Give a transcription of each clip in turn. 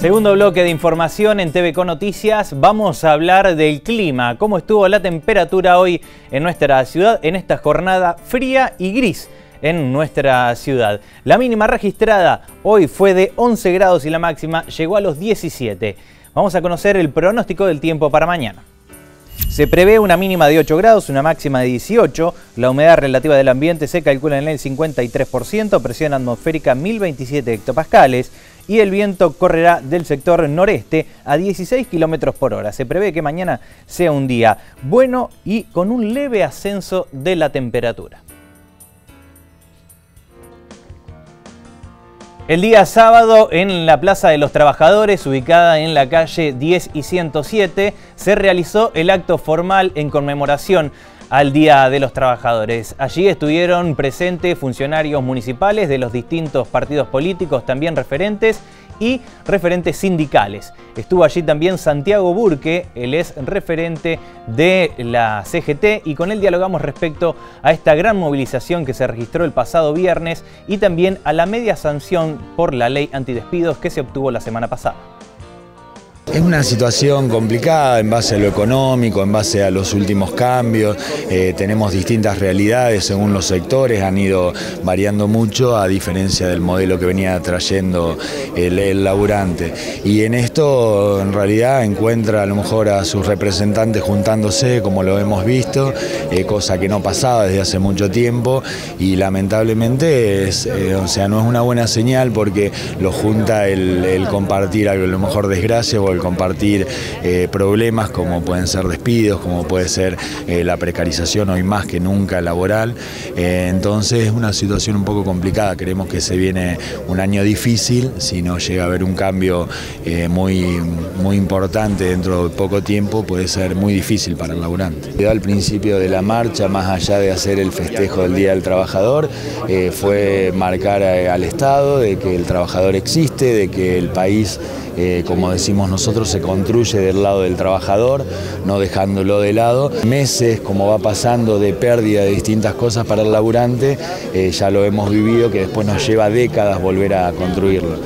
Segundo bloque de información en TV con Noticias. Vamos a hablar del clima, cómo estuvo la temperatura hoy en nuestra ciudad en esta jornada fría y gris en nuestra ciudad. La mínima registrada hoy fue de 11 grados y la máxima llegó a los 17. Vamos a conocer el pronóstico del tiempo para mañana. Se prevé una mínima de 8 grados, una máxima de 18. La humedad relativa del ambiente se calcula en el 53%, presión atmosférica 1027 hectopascales y el viento correrá del sector noreste a 16 kilómetros por hora. Se prevé que mañana sea un día bueno y con un leve ascenso de la temperatura. El día sábado en la Plaza de los Trabajadores, ubicada en la calle 10 y 107, se realizó el acto formal en conmemoración al Día de los Trabajadores. Allí estuvieron presentes funcionarios municipales de los distintos partidos políticos, también referentes y referentes sindicales. Estuvo allí también Santiago Burque, él es referente de la CGT y con él dialogamos respecto a esta gran movilización que se registró el pasado viernes y también a la media sanción por la ley antidespidos que se obtuvo la semana pasada. Es una situación complicada en base a lo económico, en base a los últimos cambios. Eh, tenemos distintas realidades según los sectores, han ido variando mucho a diferencia del modelo que venía trayendo el, laburante. Y en esto en realidad encuentra a lo mejor a sus representantes juntándose como lo hemos visto, eh, cosa que no pasaba desde hace mucho tiempo y lamentablemente eh, o sea, no es una buena señal porque lo junta el, compartir algo, a lo mejor desgracia o el compartir eh, problemas como pueden ser despidos, como puede ser la precarización hoy más que nunca laboral. Entonces es una situación un poco complicada, creemos que se viene un año difícil, si no llega a haber un cambio muy, muy importante dentro de poco tiempo puede ser muy difícil para el laburante. Al principio de marcha, más allá de hacer el festejo del Día del Trabajador, fue marcar al Estado de que el trabajador existe, de que el país eh, como decimos nosotros, se construye del lado del trabajador, no dejándolo de lado. Meses, como va pasando, de pérdida de distintas cosas para el laburante, eh, ya lo hemos vivido, que después nos lleva décadas volver a construirlo.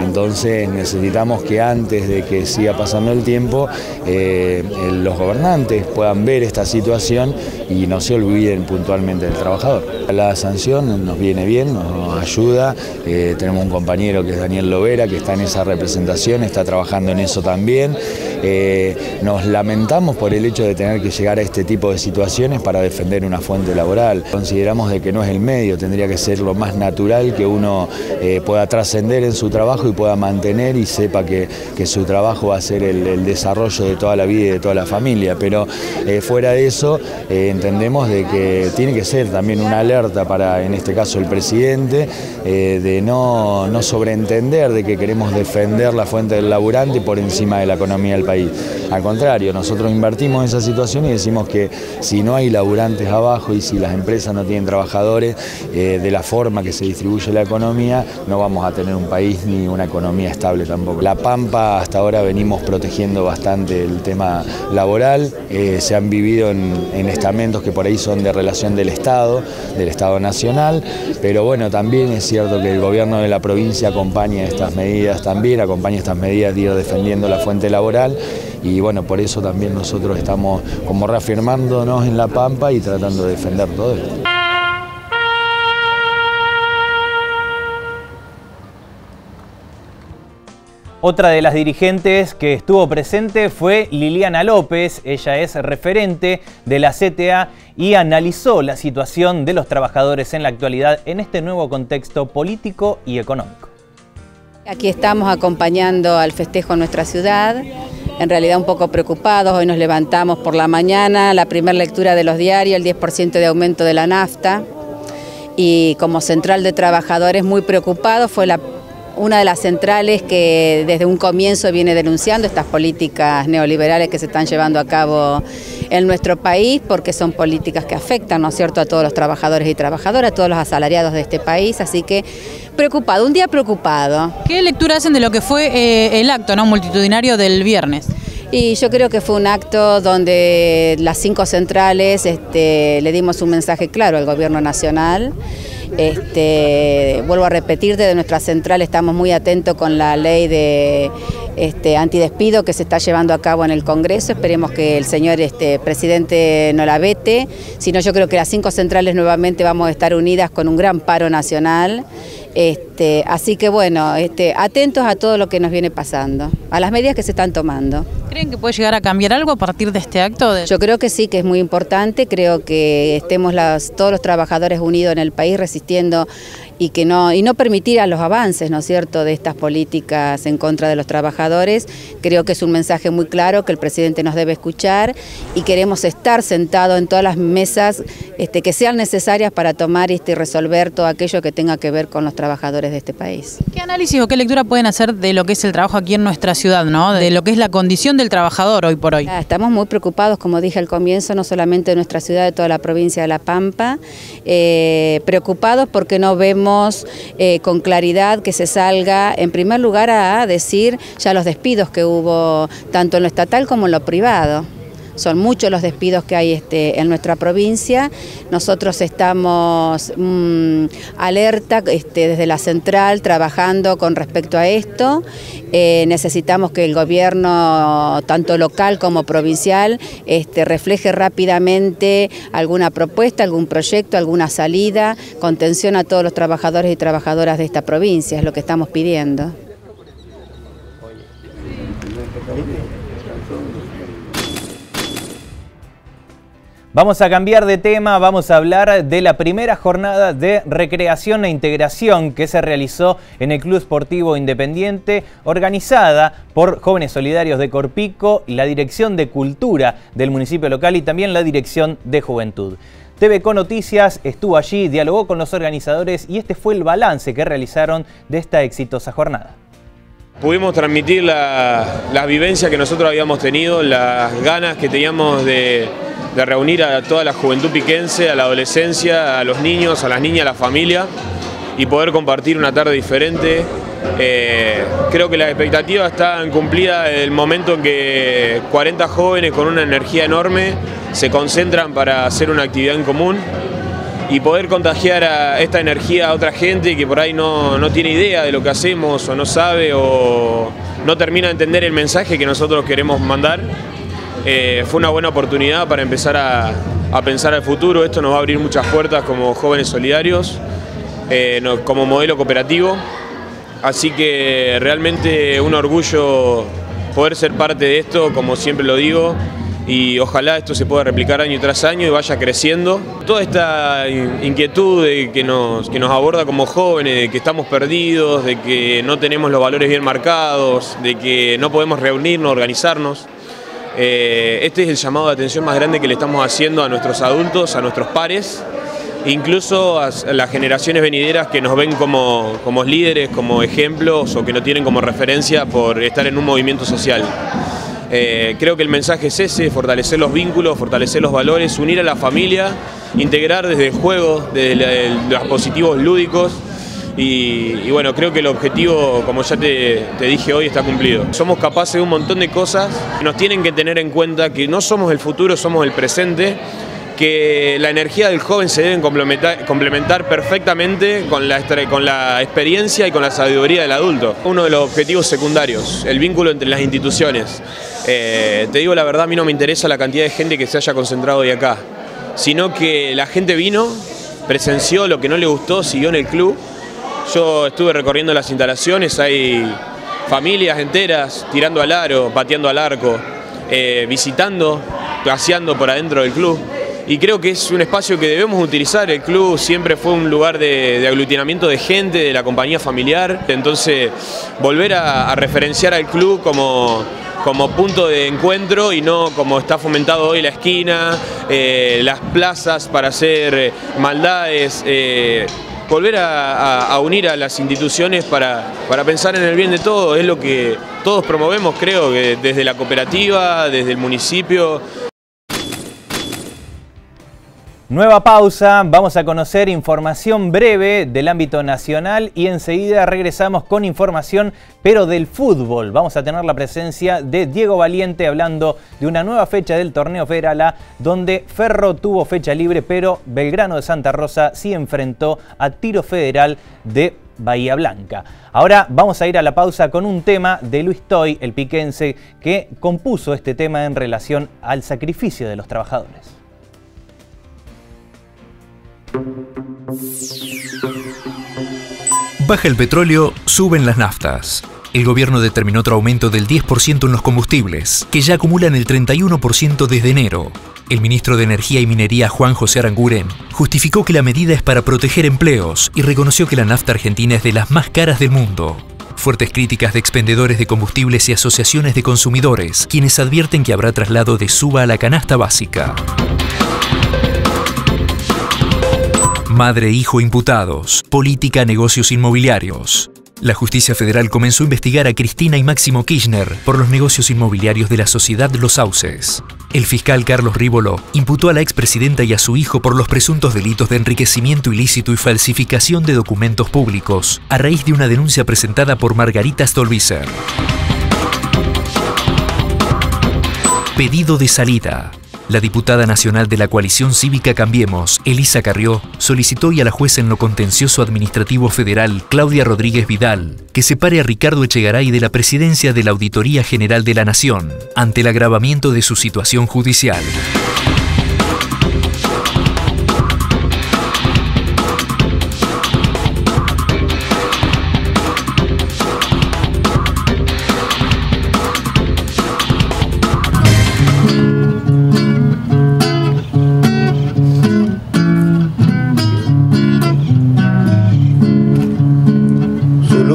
Entonces necesitamos que antes de que siga pasando el tiempo, eh, los gobernantes puedan ver esta situación y no se olviden puntualmente del trabajador. La sanción nos viene bien, nos ayuda, eh, tenemos un compañero que es Daniel Lovera, que está en esa representación, está trabajando en eso también. Eh, nos lamentamos por el hecho de tener que llegar a este tipo de situaciones para defender una fuente laboral. Consideramos de que no es el medio, tendría que ser lo más natural que uno pueda trascender en su trabajo y pueda mantener y sepa que, su trabajo va a ser el, desarrollo de toda la vida y de toda la familia. Pero eh, fuera de eso, eh, entendemos de que tiene que ser también una alerta para, en este caso, el presidente, eh, de no, no sobreentender de que queremos defender la fuente del laburante por encima de la economía del país. Al contrario, nosotros invertimos en esa situación y decimos que si no hay laburantes abajo y si las empresas no tienen trabajadores, de la forma que se distribuye la economía, no vamos a tener un país ni una economía estable tampoco. La Pampa hasta ahora venimos protegiendo bastante el tema laboral, eh, se han vivido en, que por ahí son de relación del Estado, del Estado Nacional, pero bueno, también es cierto que el gobierno de la provincia acompaña estas medidas también, acompaña estas medidas de ir defendiendo la fuente laboral y bueno, por eso también nosotros estamos como reafirmándonos en La Pampa y tratando de defender todo esto. Otra de las dirigentes que estuvo presente fue Liliana López, ella es referente de la CTA y analizó la situación de los trabajadores en la actualidad en este nuevo contexto político y económico. Aquí estamos acompañando al festejo en nuestra ciudad, en realidad un poco preocupados, hoy nos levantamos por la mañana, la primera lectura de los diarios, el 10% de aumento de la nafta, y como central de trabajadores muy preocupados, fue la una de las centrales que desde un comienzo viene denunciando estas políticas neoliberales que se están llevando a cabo en nuestro país, porque son políticas que afectan, ¿no es cierto?, a todos los trabajadores y trabajadoras, a todos los asalariados de este país, así que preocupado, un día preocupado. ¿Qué lectura hacen de lo que fue eh, el acto ¿no? multitudinario del viernes? Y yo creo que fue un acto donde las cinco centrales este, le dimos un mensaje claro al gobierno nacional. Este, vuelvo a repetir, desde nuestra central estamos muy atentos con la ley de este, antidespido que se está llevando a cabo en el Congreso. Esperemos que el señor este, presidente no la vete, si no yo creo que las cinco centrales nuevamente vamos a estar unidas con un gran paro nacional. Este, así que bueno, este, atentos a todo lo que nos viene pasando, a las medidas que se están tomando. ¿Creen que puede llegar a cambiar algo a partir de este acto? Yo creo que sí, que es muy importante, creo que estemos todos los trabajadores unidos en el país resistiendo y que no y no permitir a los avances, ¿no es cierto?, de estas políticas en contra de los trabajadores. Creo que es un mensaje muy claro que el presidente nos debe escuchar y queremos estar sentados en todas las mesas este, que sean necesarias para tomar este, y resolver todo aquello que tenga que ver con los trabajadores de este país. ¿Qué análisis o qué lectura pueden hacer de lo que es el trabajo aquí en nuestra ciudad, ¿no? de lo que es la condición del trabajador hoy por hoy? Estamos muy preocupados, como dije al comienzo, no solamente de nuestra ciudad, de toda la provincia de La Pampa, eh, preocupados porque no vemos eh, con claridad que se salga, en primer lugar, a decir ya los despidos que hubo tanto en lo estatal como en lo privado. Son muchos los despidos que hay este, en nuestra provincia. Nosotros estamos mm, alerta este, desde la central trabajando con respecto a esto. Eh, necesitamos que el gobierno, tanto local como provincial, este, refleje rápidamente alguna propuesta, algún proyecto, alguna salida, contención a todos los trabajadores y trabajadoras de esta provincia, es lo que estamos pidiendo. Vamos a cambiar de tema, vamos a hablar de la primera jornada de recreación e integración que se realizó en el Club Esportivo Independiente, organizada por Jóvenes Solidarios de Corpico, la Dirección de Cultura del municipio local y también la Dirección de Juventud. TVC Noticias estuvo allí, dialogó con los organizadores y este fue el balance que realizaron de esta exitosa jornada. Pudimos transmitir la, la vivencia que nosotros habíamos tenido, las ganas que teníamos de reunir a toda la juventud piquense, a la adolescencia, a los niños, a las niñas, a la familia y poder compartir una tarde diferente. Eh, creo que las expectativas están cumplidas el momento en que 40 jóvenes con una energía enorme se concentran para hacer una actividad en común y poder contagiar a esta energía a otra gente que por ahí no, no tiene idea de lo que hacemos o no sabe o no termina de entender el mensaje que nosotros queremos mandar. Eh, fue una buena oportunidad para empezar a, pensar al futuro. Esto nos va a abrir muchas puertas como jóvenes solidarios, eh, como modelo cooperativo. Así que realmente un orgullo poder ser parte de esto, como siempre lo digo, y ojalá esto se pueda replicar año tras año y vaya creciendo. Toda esta inquietud de que, nos, que nos aborda como jóvenes, de que estamos perdidos, de que no tenemos los valores bien marcados, de que no podemos reunirnos, organizarnos, eh, este es el llamado de atención más grande que le estamos haciendo a nuestros adultos, a nuestros pares, incluso a las generaciones venideras que nos ven como, como líderes, como ejemplos o que no tienen como referencia por estar en un movimiento social. Eh, creo que el mensaje es ese, fortalecer los vínculos, fortalecer los valores, unir a la familia, integrar desde el juego, desde los dispositivos lúdicos, y, bueno, creo que el objetivo, como ya te, dije hoy, está cumplido. Somos capaces de un montón de cosas, nos tienen que tener en cuenta que no somos el futuro, somos el presente que la energía del joven se debe complementar, perfectamente con la, con la experiencia y con la sabiduría del adulto. Uno de los objetivos secundarios, el vínculo entre las instituciones. Eh, te digo la verdad, a mí no me interesa la cantidad de gente que se haya concentrado hoy acá, sino que la gente vino, presenció lo que no le gustó, siguió en el club yo estuve recorriendo las instalaciones, hay familias enteras tirando al aro, pateando al arco, eh, visitando, paseando por adentro del club. Y creo que es un espacio que debemos utilizar. El club siempre fue un lugar de, aglutinamiento de gente, de la compañía familiar. Entonces, volver a, referenciar al club como, como punto de encuentro y no como está fomentado hoy la esquina, eh, las plazas para hacer maldades. Eh, volver a, unir a las instituciones para, para, pensar en el bien de todos, es lo que todos promovemos, creo, que desde la cooperativa, desde el municipio. Nueva pausa, vamos a conocer información breve del ámbito nacional y enseguida regresamos con información, pero del fútbol. Vamos a tener la presencia de Diego Valiente hablando de una nueva fecha del torneo Federal donde Ferro tuvo fecha libre, pero Belgrano de Santa Rosa sí enfrentó a Tiro Federal de Bahía Blanca. Ahora vamos a ir a la pausa con un tema de Luis Toy, el piquense, que compuso este tema en relación al sacrificio de los trabajadores. Baja el petróleo, suben las naftas. El gobierno determinó otro aumento del 10% en los combustibles, que ya acumulan el 31% desde enero. El ministro de Energía y Minería Juan José Aranguren justificó que la medida es para proteger empleos y reconoció que la nafta argentina es de las más caras del mundo. Fuertes críticas de expendedores de combustibles y asociaciones de consumidores, quienes advierten que habrá traslado de suba a la canasta básica. Madre e hijo imputados. Política, negocios inmobiliarios. La justicia federal comenzó a investigar a Cristina y Máximo Kirchner por los negocios inmobiliarios de la sociedad Los Sauces. El fiscal Carlos Rívolo imputó a la expresidenta y a su hijo por los presuntos delitos de enriquecimiento ilícito y falsificación de documentos públicos, a raíz de una denuncia presentada por Margarita Stolbizer. Pedido de salida. La diputada nacional de la coalición cívica Cambiemos, Elisa Carrió, solicitó hoy a la jueza en lo contencioso administrativo federal, Claudia Rodríguez Vidal, que separe a Ricardo Echegaray de la presidencia de la Auditoría General de la Nación, ante el agravamiento de su situación judicial.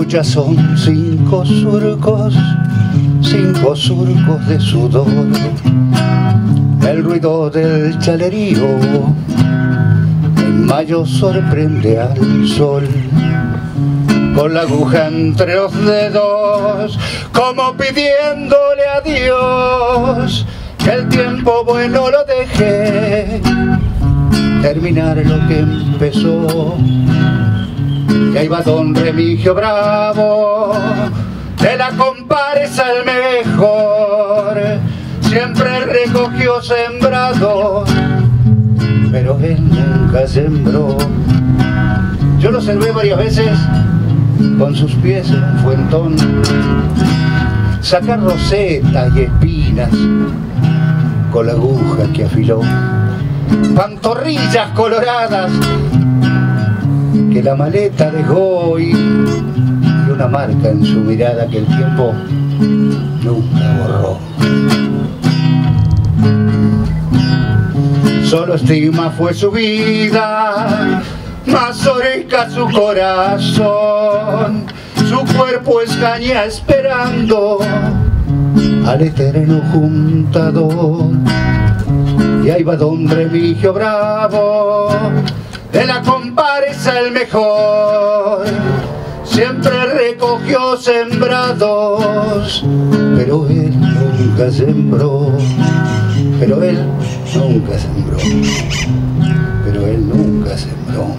Ya son cinco surcos, cinco surcos de sudor. El ruido del chalerío en mayo sorprende al sol. Con la aguja entre los dedos, como pidiéndole a Dios que el tiempo bueno lo deje terminar lo que empezó y ahí va don Remigio Bravo, de la comparsa el mejor, siempre recogió sembrado, pero él nunca sembró. Yo lo observé varias veces con sus pies en un fuentón, sacar rosetas y espinas con la aguja que afiló, pantorrillas coloradas la maleta dejó y, y una marca en su mirada que el tiempo nunca borró. Solo estigma fue su vida, más oreja su corazón, su cuerpo escaña esperando al eterno juntador. Y ahí va don Remigio Bravo, de la comparsa el mejor. Siempre recogió sembrados pero él nunca sembró. Pero él nunca sembró. Pero él nunca sembró.